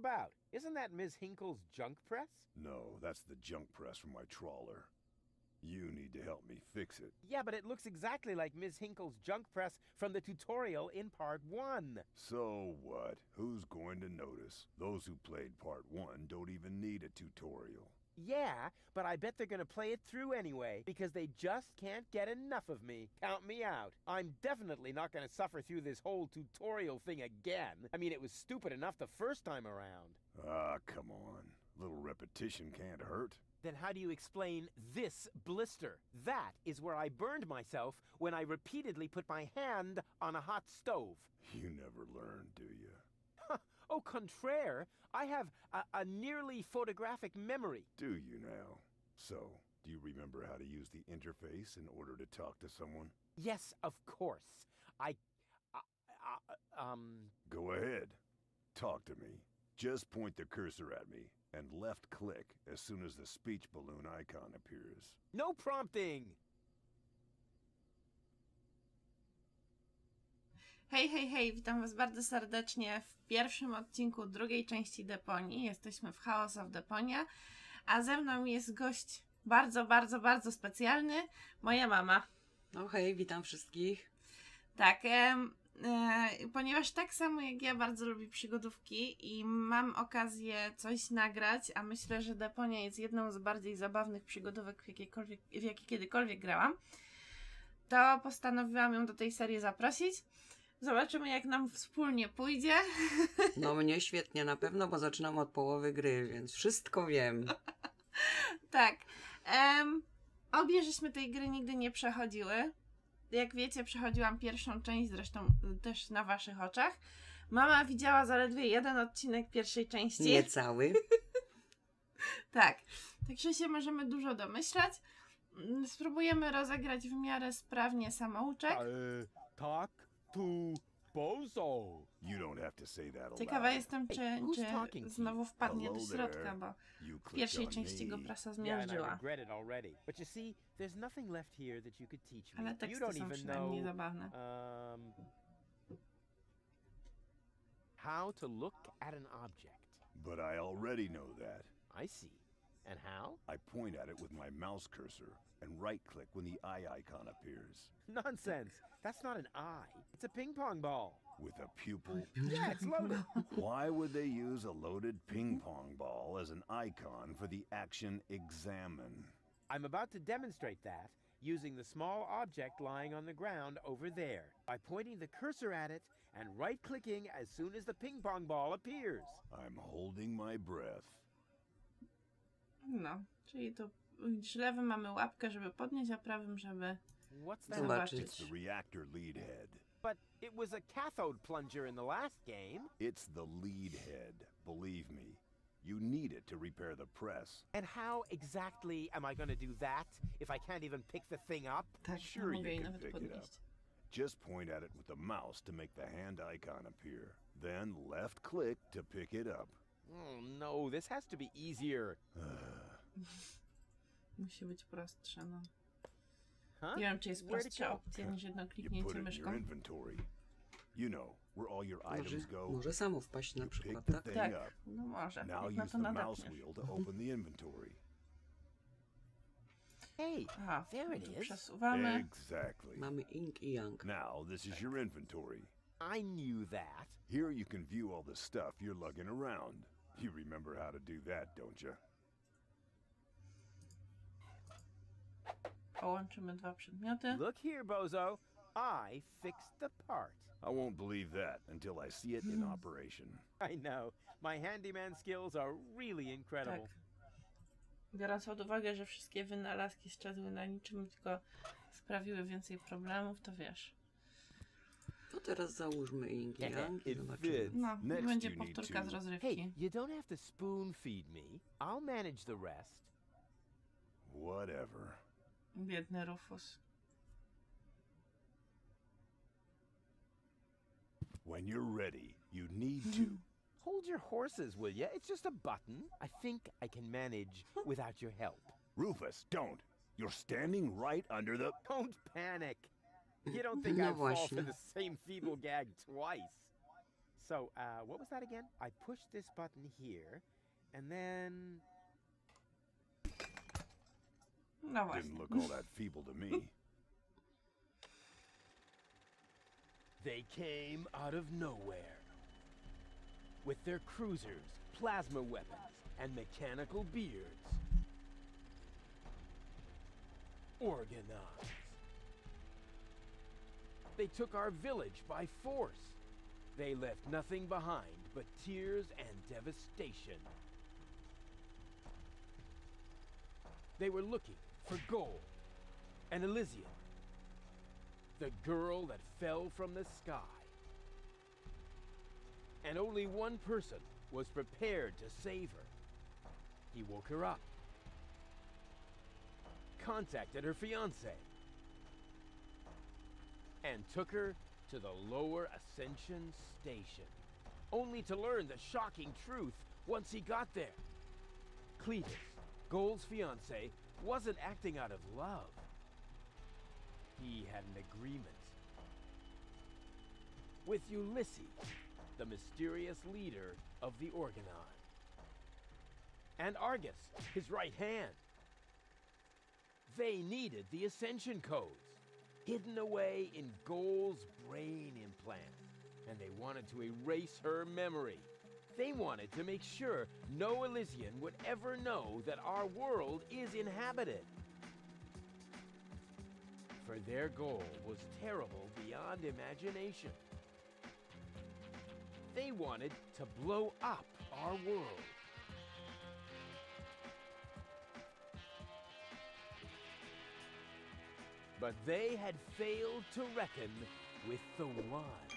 about? Isn't that Ms. Hinkle's junk press? No, that's the junk press from my trawler. You need to help me fix it. Yeah, but it looks exactly like Ms. Hinkle's junk press from the tutorial in part one. So what? Who's going to notice? Those who played part one don't even need a tutorial. Yeah, but I bet they're gonna play it through anyway, because they just can't get enough of me. Count me out. I'm definitely not gonna suffer through this whole tutorial thing again. I mean, it was stupid enough the first time around. Ah, come on. Little repetition can't hurt. Then how do you explain this blister? That is where I burned myself when I repeatedly put my hand on a hot stove. You never learn, do you? Au contraire, I have a, a nearly photographic memory. Do you now? So, do you remember how to use the interface in order to talk to someone? Yes, of course. I. I, I um. Go ahead. Talk to me. Just point the cursor at me and left click as soon as the speech balloon icon appears. No prompting! Hej, hej, hej, witam Was bardzo serdecznie w pierwszym odcinku drugiej części Deponii. Jesteśmy w Chaos of Deponia, a ze mną jest gość bardzo, bardzo, bardzo specjalny, moja mama. No hej, witam wszystkich. Tak, e, e, ponieważ tak samo jak ja bardzo lubię przygodówki i mam okazję coś nagrać, a myślę, że Deponia jest jedną z bardziej zabawnych przygodówek, w, w jakie kiedykolwiek grałam, to postanowiłam ją do tej serii zaprosić. Zobaczymy, jak nam wspólnie pójdzie. No mnie świetnie na pewno, bo zaczynam od połowy gry, więc wszystko wiem. tak. Um, obie żeśmy tej gry nigdy nie przechodziły. Jak wiecie, przechodziłam pierwszą część, zresztą też na waszych oczach. Mama widziała zaledwie jeden odcinek pierwszej części. Nie cały. tak. Także się możemy dużo domyślać. Mm, Spróbujemy rozegrać w miarę sprawnie samouczek. Talk to Bozo. You don't have to say that aloud. Ciekawa jestem, czy, Hey, talking czy to you? znowu wpadnie do środka, bo You w clicked pierwszej części go me. prasa Yeah, and I zmiażdżyła. it. But you see, there's nothing left here that you could teach me. Ale you teksty don't są even przynajmniej know zabawne. um, how to look at an object. But I already know that. I see. And how? I point at it with my mouse cursor and right click when the eye icon appears. Nonsense. That's not an eye. It's a ping pong ball. With a pupil. Yeah, it's loaded. Why would they use a loaded ping pong ball as an icon for the action examine? I'm about to demonstrate that using the small object lying on the ground over there by pointing the cursor at it and right clicking as soon as the ping pong ball appears. I'm holding my breath. No, czyli tu lewym mamy łapkę, żeby podnieść, a prawym, żeby... What's that? Zobaczyć. It's the reactor lead head. But it was a cathode plunger in the last game. It's the lead head. Believe me. You need it to repair the press. And how exactly am I going to do that if I can't even pick the thing up? Tak, Sure you can nawet pick it up. Just point at it with the mouse to make the hand icon appear. Then left click to pick it up. Oh no, this has to be easier. Musi być prostsze, no. Huh? Nie wiem, czy jest prostsza opcja niż jedno kliknięcie myszką. You know, where all your items go. może samo wpaść na przykład, tak? Tak, no może. Now use the mouse wheel to open the inventory. Hey, Aha, there it is. przesuwamy. Exactly. Mamy ink i yang. Now, this is your inventory. I knew that. Here you can view all the stuff you're lugging around. You remember how to do that, don't you? Połączymy dwa przedmioty. Look here, Bozo. I fixed the part. I won't believe that until I see it in operation. I know. My handyman skills are really Tak. incredible. Biorąc pod uwagę, że wszystkie wynalazki strzeliły na niczym, tylko sprawiły więcej problemów, to wiesz. To teraz załóżmy ink i yang i It zobaczymy. fits. No, Next będzie powtórka to- z Hey, rozrywki. you don't have to spoon feed me. I'll manage the rest. Whatever. Biedny Rufus. When you're ready, you need to. Hold your horses, will ya? It's just a button. I think I can manage without your help. Rufus, don't. You're standing right under the. Don't panic. You don't think No I'd fall for the same feeble gag twice. So, uh, what was that again? I push this button here, and then. No właśnie. Didn't look all that feeble to me. They came out of nowhere. With their cruisers, plasma weapons, and mechanical beards. Organized. They took our village by force. They left nothing behind but tears and devastation. They were looking for Goal and Elysium, the girl that fell from the sky. And only one person was prepared to save her. He woke her up, contacted her fiance, and took her to the lower Ascension Station, only to learn the shocking truth once he got there. Cletus, Goal's fiance, wasn't acting out of love. He had an agreement with Ulysses, the mysterious leader of the Organon, and Argus, his right hand. They needed the Ascension codes, hidden away in Goal's brain implant, and they wanted to erase her memory. They wanted to make sure no Elysian would ever know that our world is inhabited. For their goal was terrible beyond imagination. They wanted to blow up our world. But they had failed to reckon with the One.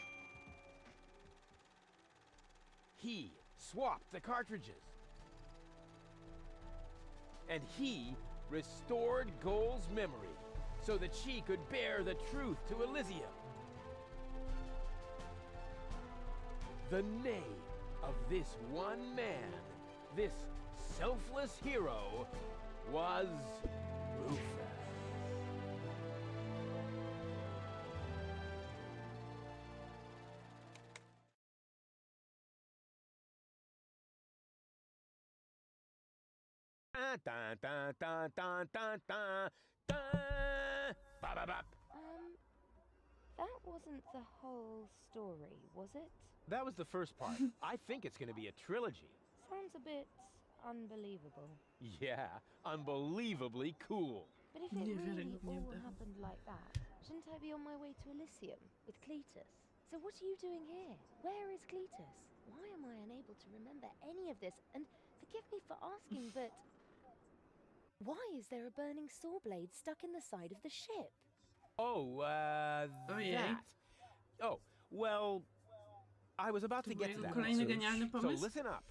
He swapped the cartridges. And he restored Goal's memory so that she could bear the truth to Elysium. The name of this one man, this selfless hero, was Rufus. Dun, dun, dun, dun, dun, dun, dun, dun. Ba, ba, ba. Um, that wasn't the whole story, was it? That was the first part. I think it's going to be a trilogy. Sounds a bit unbelievable. Yeah, unbelievably cool. But if it really Niewiarygodnie all happened like that, shouldn't I be on my way to Elysium with Cletus? So what are you doing here? Where is Cletus? Why am I unable to remember any of this? And forgive me for asking, but why is there a burning saw blade stuck in the side of the ship? Oh, uh, oh, yeah. that. Oh, well, I was about to, get to that. Message, so listen up.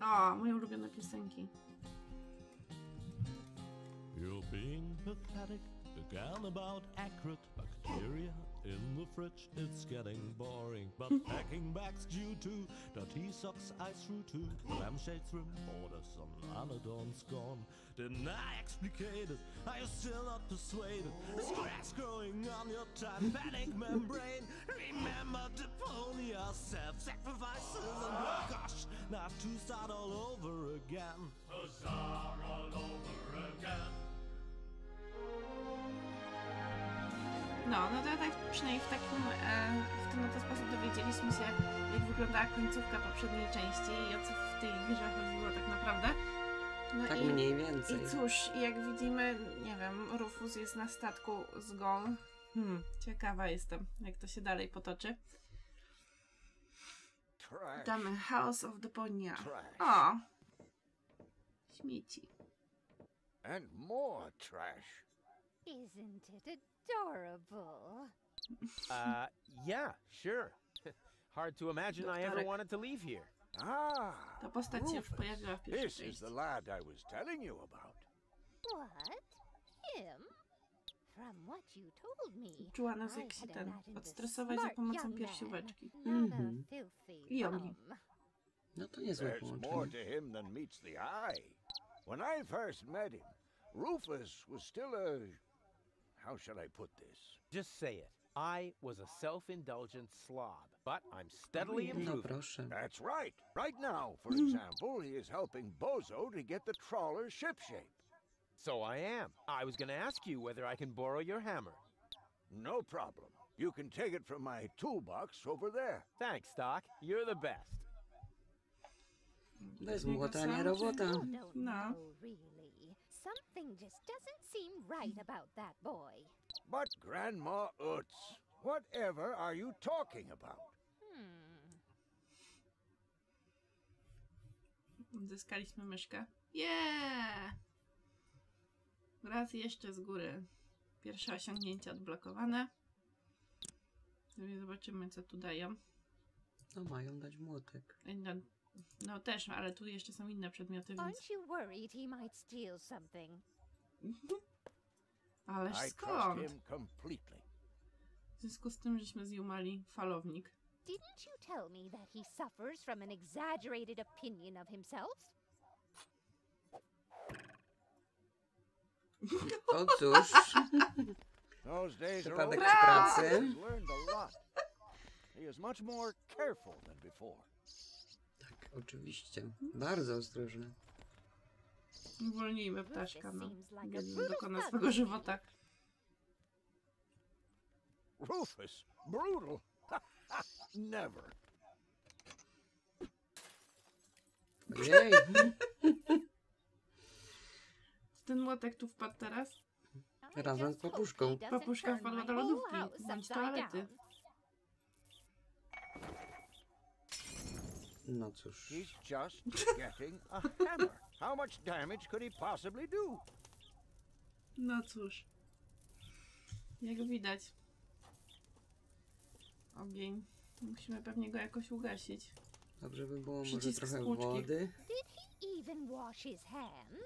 O, moje ulubione piosenki. You're being pathetic, about accurate bacteria in the fridge. It's getting boring, but packing bags due to dirty socks ice through to the lampshades room order some anodon's gone. Didn't I explicate it? Are you still not persuaded? There's cracks growing on your tympanic membrane. Remember Deponia, self-sacrifices and blood. Gosh, not to start all over again. Huzzah all over again. No, no to tak przynajmniej w takim, e, w ten oto sposób dowiedzieliśmy się, jak wyglądała końcówka poprzedniej części i o co w tej grze chodziło tak naprawdę. No Tak i, mniej więcej. I cóż, jak widzimy, nie wiem, Rufus jest na statku z Gol. Hmm, ciekawa jestem, jak to się dalej potoczy. Damy House of Deponia. Trash. O! Śmieci. And more trash. Isn't it adorable? Uh, yeah, sure. Hard to imagine I ever wanted to leave here. Ah, Ta postać się Rufus. pojawiła w This is the lad I was telling you about. What? Him? From what you told me, Czuła nas I jak się had ten, imagined a odstresować za smart pomocą young piersióweczki. man, not Mhm. a filthy I Yogi. No to niezłe There's more to him than meets the eye. When I first met him, Rufus was still a. How shall I put this? Just say it. I was a self-indulgent slob, but I'm steadily mm, improving. That's right. Right now, for mm. example, he is helping Bozo to get the trawler shipshape. So I am. I was gonna ask you whether I can borrow your hammer. No problem. You can take it from my toolbox over there. Thanks, Doc. You're the best. Bez Jego młota nie sam, robota. You don't No. Something just doesn't seem right about that boy. But Grandma Utz, whatever are you talking about? Hmm. Zyskaliśmy myszkę. Yeah! Raz jeszcze z góry. Pierwsze osiągnięcie odblokowane. Zobaczymy, co tu dają. No mają dać młotek. No, też, ale tu jeszcze są inne przedmioty, więc... Aren't you worried he might steal something? Ależ I trust skąd? him completely. W związku z tym, żeśmy zjumali falownik. Didn't you tell me that he suffers from an exaggerated opinion of himself? O cóż, Przypadek z pracy. He is much more careful than before. Oczywiście. Bardzo ostrożny. Uwolnijmy ptaszka, no. Biedny dokona swego żywota. Rufus, brutal. Never. Ojej, Ten młotek tu wpadł teraz? Razem z papuszką. Papuszka wpadła do lodówki, bądź toalety. No cóż. He's just getting a hammer. How much damage could he possibly do? No cóż. Jak widać. Ogień. Musimy pewnie go jakoś ugasić. Dobrze by było może Przycisk trochę spłuczki. wody. Did he even wash his hands?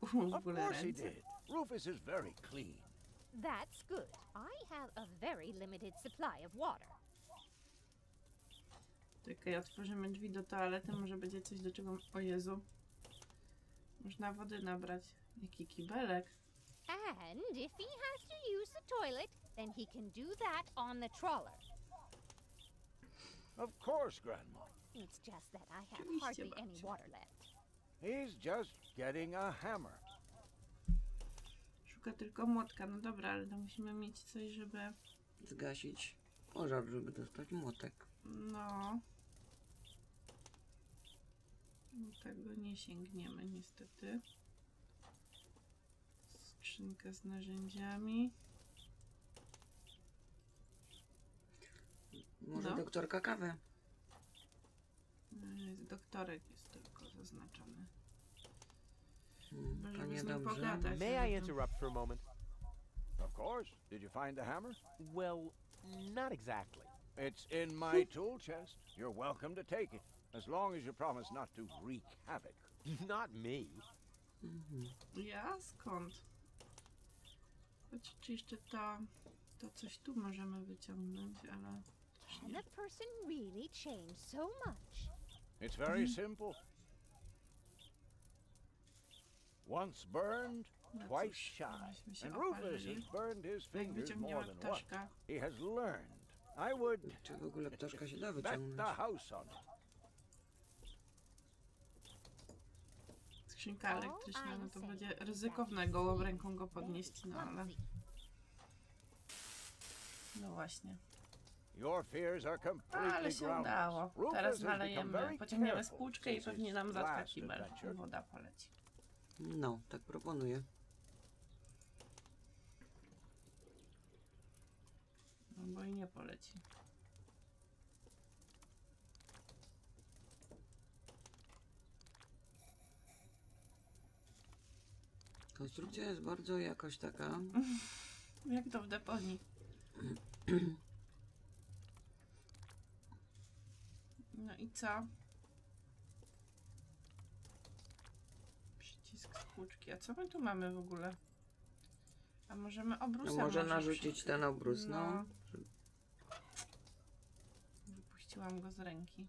W Of ogóle course he ręce. did. Rufus is very clean. That's good. I have a very limited supply of water. Czekaj, otworzymy drzwi do toalety, może będzie coś do czego... O Jezu. Można wody nabrać. Jaki kibelek. And if he has to use the toilet, then he can do that on the trawler. Of course, Grandma. It's just that I have hardly any water left. He's just getting a hammer. Szuka tylko młotka. No dobra, ale to musimy mieć coś, żeby... Zgasić pożar, żeby dostać młotek. No... Do Tego nie sięgniemy niestety. Skrzynkę z narzędziami. Może No. doktorka kawę? No, Jest doktorek jest tylko zaznaczony. Hmm, byśmy niedobrze. pogadać. May I interrupt for a moment? Of course. Did you find the hammer? Well, not exactly. It's in my tool chest. You're welcome to take it, as long as you promise not to wreak havoc. Not me. Mhm. Ja? Skąd? Choć czy jeszcze to, to coś tu możemy wyciągnąć, ale... Can a person really change so much? It's very simple. Once burned, No twice cóż, shy. And Rufus has burned his fingers more wyciągniemy than once. He has learned. I would Czy w ogóle ptaszka się da bet the house on it. Skrzynka elektryczna, no to będzie ryzykowne gołą ręką go podnieść, no ale... No właśnie. Ale się udało. Teraz nalejemy, pociągniemy spłuczkę i pewnie nam zatka kibel. woda poleci. No, tak proponuję. No bo i nie poleci. Konstrukcja jest bardzo jakoś taka. Jak to w deponii. No i co? Przycisk spłuczki. A co my tu mamy w ogóle? A możemy No obrusem może może narzucić ten obrus, no. No. Wypuściłam go z ręki.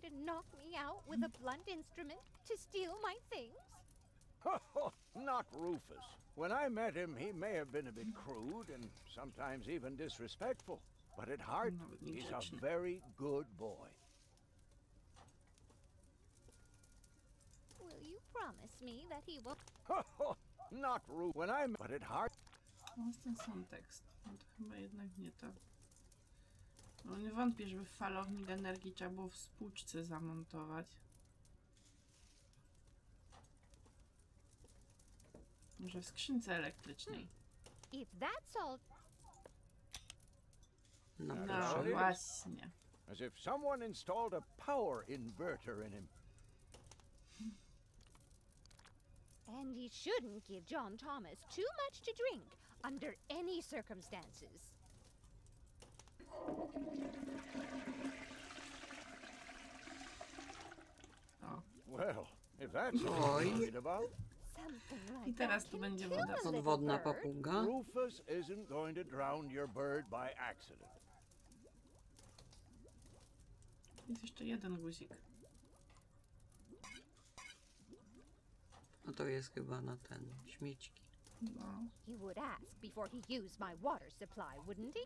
To knock me out with a blunt instrument to steal my things? Oh, not Rufus. When I met him, he may have been a bit crude and sometimes even disrespectful. But at heart, he's a very good boy. Will you promise me that he won't? Oh, not Rufus. When I met, but at heart, No jest ten sam tekst. No to chyba jednak nie to. No nie wątpię, żeby falownik energii trzeba było w spłuczce zamontować. Może w skrzynce elektrycznej. If that's all, No, No, właśnie. as if someone installed a power inverter in him. and he shouldn't give John Thomas too much to drink under any circumstances. O. Well, if that's what Oj. you're worried about, Something I like teraz that tu będzie woda. Podwodna papuga. Rufus isn't going to drown your bird by accident. Jest jeszcze jeden guzik. No to jest chyba na ten śmieci. No. He would ask before he used my water supply, wouldn't he?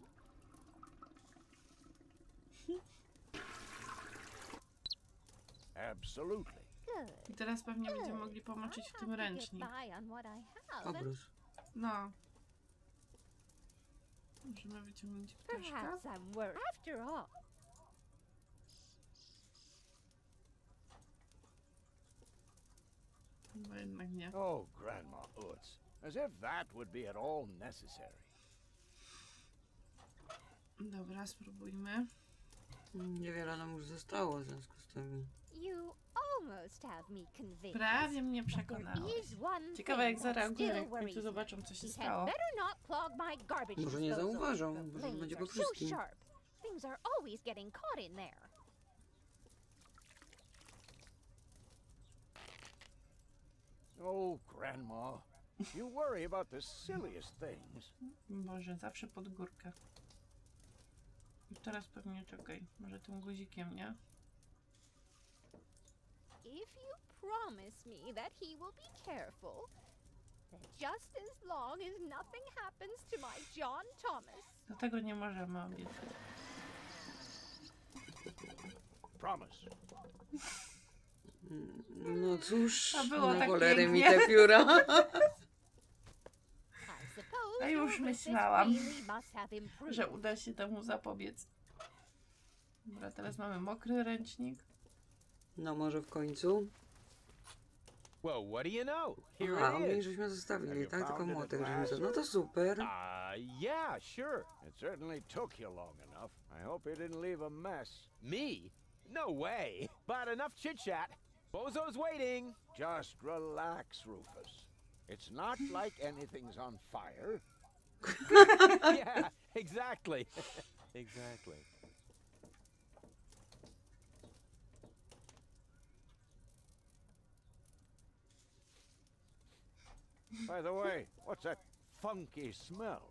Absolutely. Good. I teraz pewnie będziemy mogli pomoczyć w tym ręcznik. Obrus. No. Możemy wyciągnąć ptaszka. perhaps I'm worried. After all, Chyba jednak nie. Oh, Grandma Utz. As if that would be at all necessary. Dobra, spróbujmy. Niewiele nam już zostało w związku z tym. Prawie mnie przekonałeś. Ciekawe jak zareagują, jak me. zobaczą co się stało. Może nie zauważą, może będzie po wszystkim. Things are always getting caught in there. Oh, Grandma. You worry about the silliest things. Boże, zawsze pod górkę. Teraz pewnie czekaj. Może tym guzikiem, nie? If you promise me that he will be careful, just as long as nothing happens to my John Thomas, Do tego nie możemy obiecać. Promise. No cóż, To było na tak cholerę mi te pióra. A już myślałam. Że uda się temu zapobiec. Dobra, teraz mamy mokry ręcznik. No może w końcu. Well, what do you know? Here Aha, it is. żeśmy zostawili, tak? Tylko młotek żeśmy zostawili. No to super. Uh, yeah, sure. It certainly took you long enough. I hope you didn't leave a mess. Me? No way. But enough chit chat. Bozo's waiting. Just relax, Rufus. It's not like anything's on fire. yeah, exactly. exactly. By the way, what's that funky smell?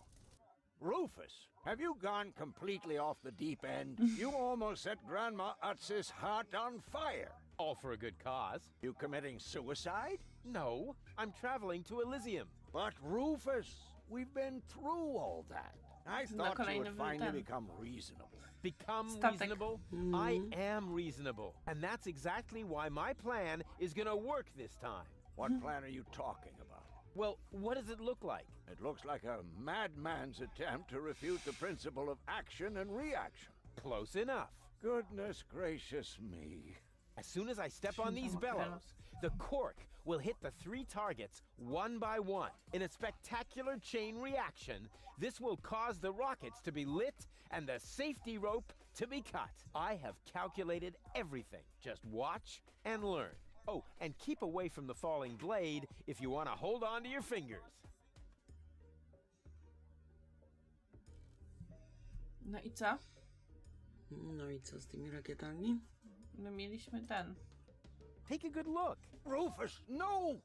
Rufus, have you gone completely off the deep end? you almost set Grandma Utz's heart on fire. All for a good cause. You committing suicide? No, I'm traveling to Elysium. But Rufus, we've been through all that. I thought you kolejny would finally become reasonable. Become Statek. reasonable? I am reasonable. And that's exactly why my plan is gonna work this time. What plan are you talking about? Well, what does it look like? It looks like a madman's attempt to refute the principle of action and reaction. Close enough. Goodness gracious me. As soon as I step on these bellows, the cork will hit the three targets one by one. In a spectacular chain reaction, this will cause the rockets to be lit and the safety rope to be cut. I have calculated everything. Just watch and learn. Oh, and keep away from the falling blade if you want to hold on to your fingers. No i co? No i co z tymi rakietami? No mieliśmy ten. Take a good look. Rufus, no!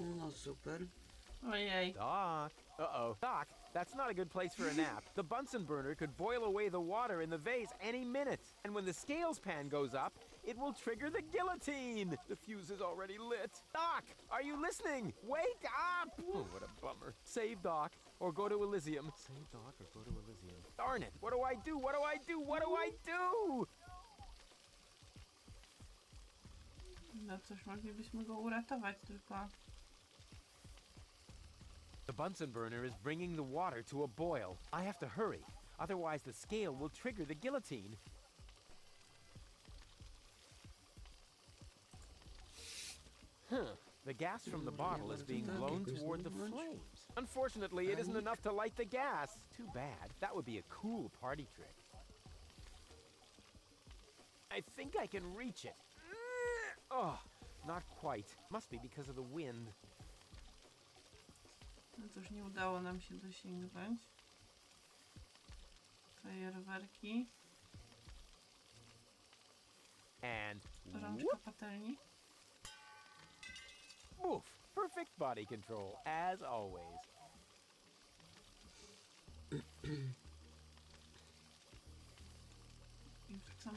No super. Ojej. Doc. Uh-oh. Doc, that's not a good place for a nap. The Bunsen burner could boil away the water in the vase any minute. And when the scales pan goes up, it will trigger the guillotine. The fuse is already lit. Doc, are you listening? Wake up! Oh, what a bummer. Save Doc or go to Elysium. Save Doc or go to Elysium. Darn it. What do I do? What do I do? What do I do? No moglibyśmy go uratować tylko. The Bunsen burner is bringing the water to a boil. I have to hurry, otherwise the scale will trigger the guillotine. Huh. The gas from the bottle is being blown toward the flames. Unfortunately, it isn't enough to light the gas. Too bad. That would be a cool party trick. I think I can reach it. Oh, not quite. Must be because of the wind. No cóż, nie udało nam się dosięgnąć. Fajerwerki. And Rączka patelni. woof! Perfect body control, as always.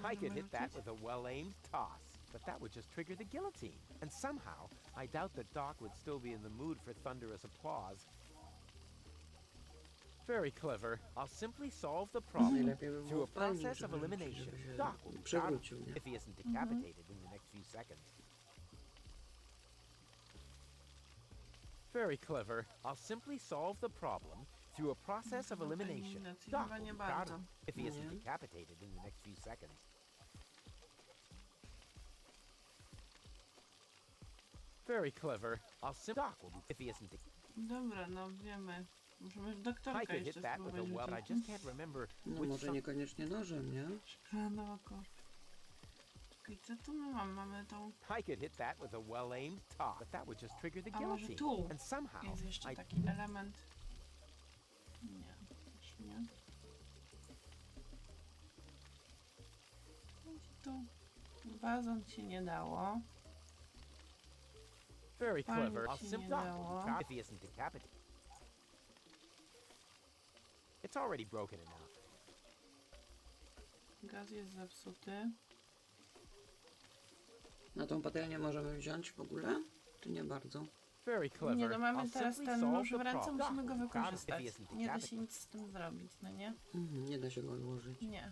I could hit that with a well-aimed toss, but that would just trigger the guillotine. And somehow, I doubt that Doc would still be in the mood for thunderous applause. Very clever. I'll simply solve the problem through a process of elimination. Doc will be proud if he isn't decapitated in the next few seconds. Very clever. I'll simply solve the problem through a process of elimination. Doc will nie be proud if he isn't decapitated in the next few seconds. Very clever. I'll simply Doc will be if he isn't de- Dobra, no wiemy. Możemy w I doktorka could hit jeszcze that with a spróbować well. I just can't remember No which może some- niekoniecznie nożem, nie? Szklane oko. Czekaj, co tu my mamy? Mamy tą... I could hit that with a well-aimed toss, but that would just trigger the A może guillotine. tu And somehow, jest jeszcze I taki element... Nie, też nie. Gdzie tu? Wazon się nie dało. Very clever. I'll if he isn't decapitated. It's already broken enough. Gaz jest zepsuty. Na tą patelnię możemy wziąć w ogóle? Czy nie bardzo? Very clever. Nie no, mamy I'll teraz ten nóż w ręce, musimy go wykorzystać. Nie da się nic z tym zrobić, no nie? Mhm, nie da się go odłożyć. Nie.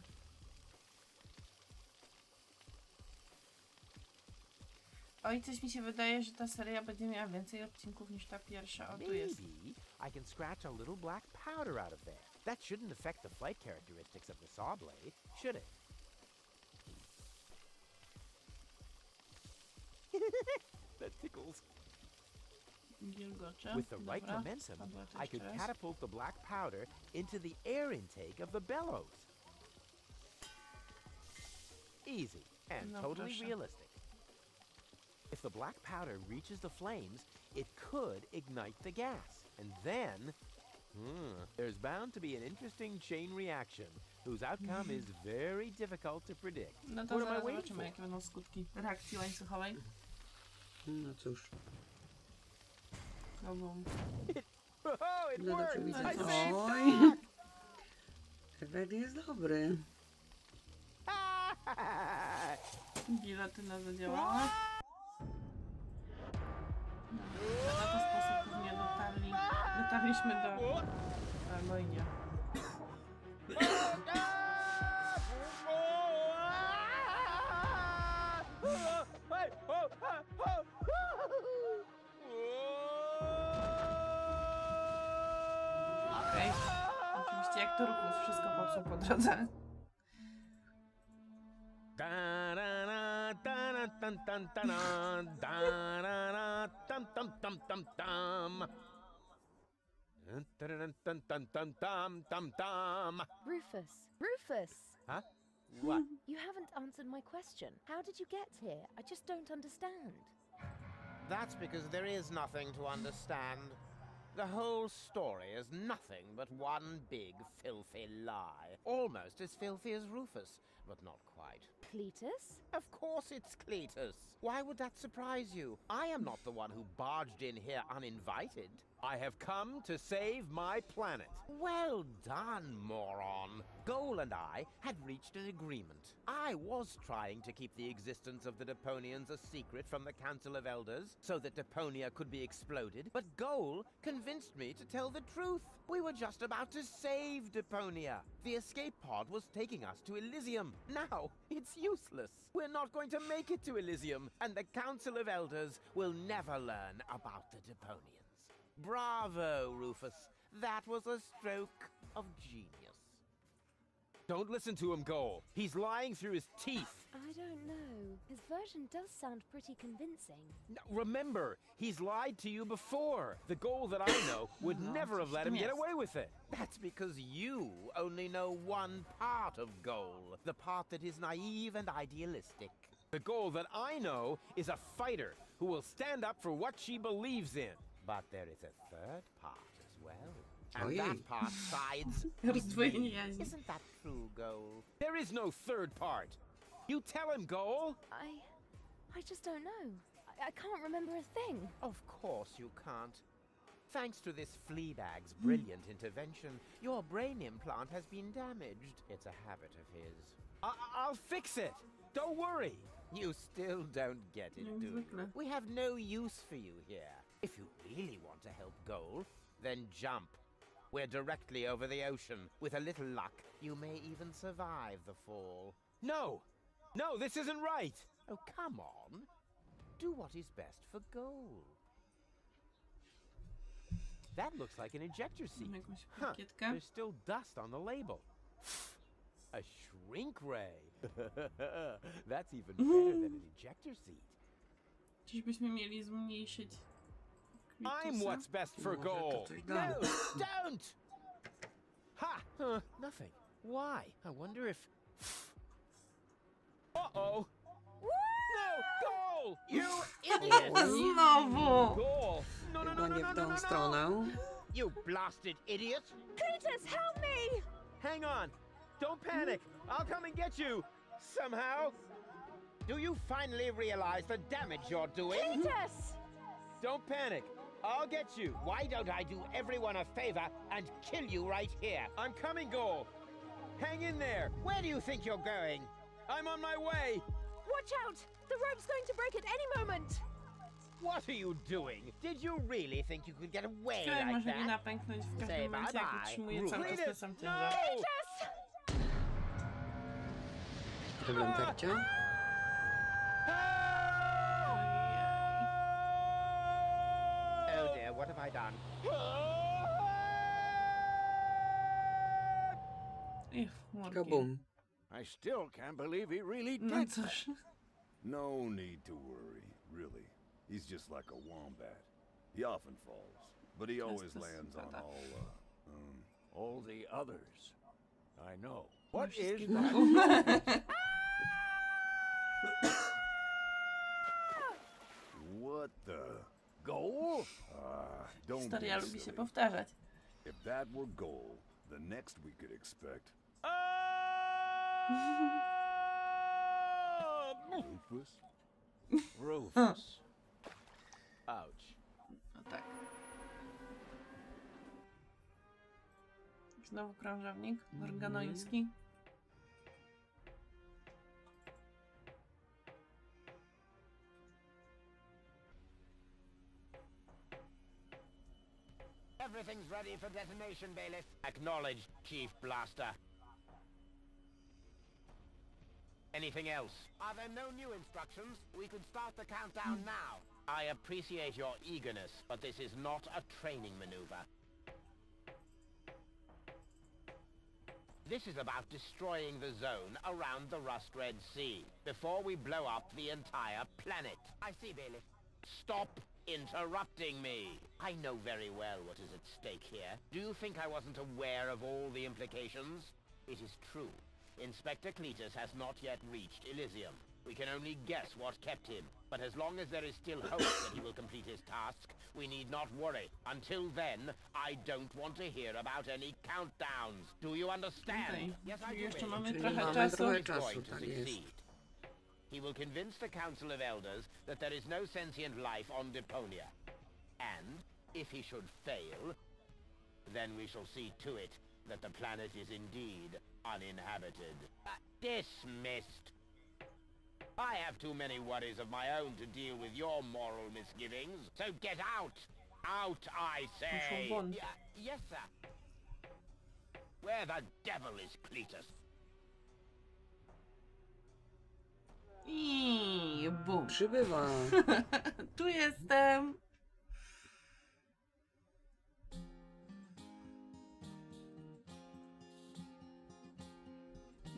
Oj, coś mi się wydaje, że ta seria będzie miała więcej odcinków niż ta pierwsza. O, tu jest. Maybe I can scratch a little black powder out of there. That shouldn't affect the flight characteristics of the saw blade, should it? that tickles. Gilgocze. With the right Dobra, momentum, I could raz. catapult the black powder into the air intake of the bellows. Easy and No totally proszę. realistic. If the black powder reaches the flames, it could ignite the gas. And then, hmm, there's bound to be an interesting chain reaction whose outcome is very difficult to predict. No to What am I waiting zobaczymy, for? jakie będą skutki reakcji łańcuchowej. No cóż. No bum. Oh, it No dobrze, worked! widzę. I saved Oj! Red jest dobry. Gilotyna zadziałała. Na ten sposób pewnie dotarli, dotarliśmy do... Albo i nie. Okej. Oczywiście jak ruchów wszystko popsuł po drodze. Da-da-da, da-da-dun-dun-dun-dun. Dun-dun-dun-dun-dun-dum-dum-dum. Rufus! Rufus! Huh? What? You haven't answered my question. How did you get here? I just don't understand. That's because there is nothing to understand. The whole story is nothing but one big filthy lie. Almost as filthy as Rufus, but not quite. Cletus? Of course it's Cletus. Why would that surprise you? I am not the one who barged in here uninvited. I have come to save my planet. Well done, moron. Goal and I had reached an agreement. I was trying to keep the existence of the Deponians a secret from the Council of Elders so that Deponia could be exploded, but Goal convinced me to tell the truth. We were just about to save Deponia. The escape pod was taking us to Elysium. Now, it's useless. We're not going to make it to Elysium, and the Council of Elders will never learn about the Deponians. Bravo, Rufus. That was a stroke of genius. Don't listen to him, Goal. He's lying through his teeth. I don't know. His version does sound pretty convincing. Now, remember, he's lied to you before. The Goal that I know would No, never have let tam him get away with it. That's because you only know one part of Goal, the part that is naive and idealistic. The Goal that I know is a fighter who will stand up for what she believes in. But there is a third part as well. Oh, And yeah. that part sides Rozdwojenie jaźni. Isn't that true, Goal? There is no third part. You tell him, Goal. I. I just don't know. I, I can't remember a thing. Of course you can't. Thanks to this Fleabag's brilliant hmm. intervention, your brain implant has been damaged. It's a habit of his. I- I'll fix it. Don't worry. You still don't get it, Jak do you? We have no use for you here. If you really want to help Goal, then jump. We're directly over the ocean. With a little luck, you may even survive the fall. No. No, this isn't right. Oh, come on. Do what is best for Goal. That looks like an ejector seat. Huh, there's still dust on the label. A shrink ray. That's even better than an ejector seat. Czyżbyśmy mieli zmniejszyć I'm what's best for Może to goal. No, don't! Ha! Huh, nothing. Why? I wonder if. Uh-oh. No, goal! You idiot! Znowu! Goal! No, no, no, Chyba no, nie no, w no, tą no, no. stronę. You blasted idiot! Cletus, help me! Hang on. Don't panic. I'll come and get you. Somehow. Do you finally realize the damage you're doing? Cletus! Don't panic. I'll get you. Why don't I do everyone a favor and kill you right here? I'm coming, goal. Hang in there. Where do you think you're going? I'm on my way. Watch out! The rope's going to break at any moment! What are you doing? Did you really think you could get away Ciekawe, like może nie that? napęknąć w Say każdym momencie, bye-bye. utrzymuje cały czas Cletus, sam no! ciężar. Cletus! Wyglądarcia. Oh dear, what have I done? I chmurki. Kabum. I still can't believe he really did No that. No need to worry, really. He's just like a wombat. He often falls, but he always lands on all, uh, um, All the others. I know. What wszystkie is wokół. that? what the? Goal? Don't Historia lubi się powtarzać. If that were goal, the next we could expect, Rufus. Rufus. Ouch. No tak. Znowu krążownik organoński. Everything's ready for detonation, Bailiff. Acknowledged, Chief Blaster. Anything else? Are there no new instructions? We could start the countdown hmm. now. I appreciate your eagerness, but this is not a training maneuver. This is about destroying the zone around the Rust Red Sea before we blow up the entire planet. I see, Bailiff. Stop interrupting me. I know very well what is at stake here. Do you think I wasn't aware of all the implications? It is true. Inspector Cletus has not yet reached Elysium. We can only guess what kept him, but as long as there is still hope that he will complete his task, we need not worry. Until then, I don't want to hear about any countdowns. Do you understand? Okej, Yes, I czyli do. jeszcze Bailiff. mamy Czyli trochę mamy czasu. trochę He's going czasu, to tak jest. He will convince the Council of Elders that there is no sentient life on Deponia. And, if he should fail, then we shall see to it that the planet is indeed uninhabited. Uh, dismissed. I have too many worries of my own to deal with your moral misgivings, so get out! Out, I say! won. Y- yes, sir. Where the devil is Cletus? I bum. Przybywa. tu jestem.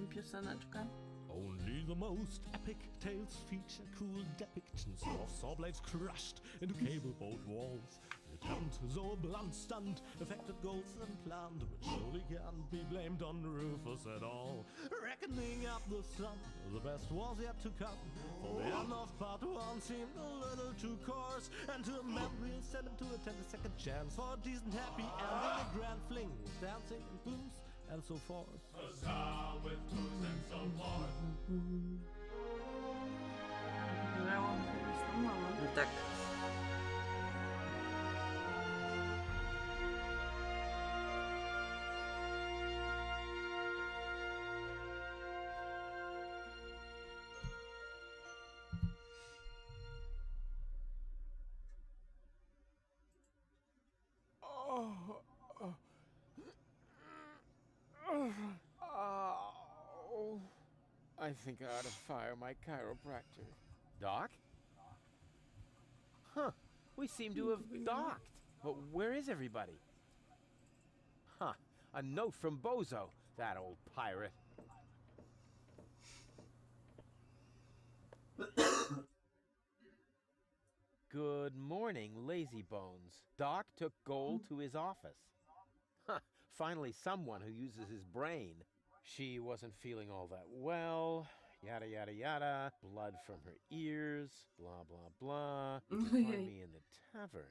Pioseneczka. Only the most epic tales feature cool depictions of saw blades crushed into cable boat walls. The attempt, though a blunt stunt, affected goals and planned, which surely can't be blamed on Rufus at all. Reckoning up the sum, the best was yet to come. For the end of part one seemed a little too coarse, and to a memory sent him to attend a 10 second chance for a decent happy ending, a grand fling with dancing and booze and so forth. Grałam po prostu mama. Tak. I think I ought to fire my chiropractor. Doc? Huh. We seem to have docked. But where is everybody? Huh. A note from Bozo, that old pirate. Good morning, Lazy Bones. Doc took Goal to his office. Huh, finally someone who uses his brain. She wasn't feeling all that well. Yada yada yada. Blood from her ears. Blah blah blah. You find me in the tavern.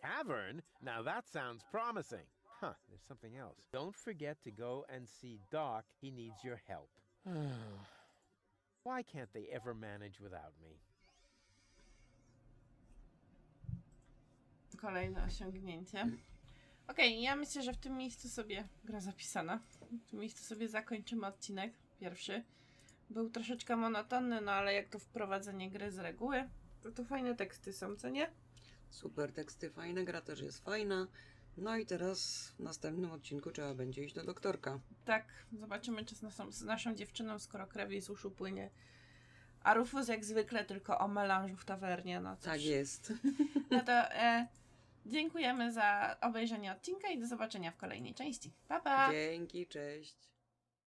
Tavern? Now that sounds promising. Huh, there's something else. Don't forget to go and see Doc. He needs your help. Why can't they ever manage without me? Kolejne osiągnięcie. Okej, ja myślę, że w tym miejscu sobie gra zapisana. W tym miejscu sobie zakończymy odcinek pierwszy. Był troszeczkę monotonny, no ale jak to wprowadzenie gry z reguły, to to fajne teksty są, co nie? Super teksty, fajne, gra też jest fajna. No i teraz w następnym odcinku trzeba będzie iść do doktorka. Tak, zobaczymy, czy z naszą, z naszą dziewczyną, skoro krew jej z uszu płynie. A Rufus jak zwykle tylko o melanżu w tawernie, no cóż. Tak jest. No to e, dziękujemy za obejrzenie odcinka i do zobaczenia w kolejnej części. Pa, pa! Dzięki, cześć.